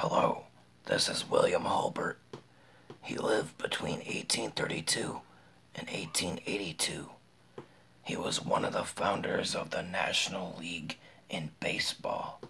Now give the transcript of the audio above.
Hello, this is William Hulbert. He lived between 1832 and 1882. He was one of the founders of the National League in baseball.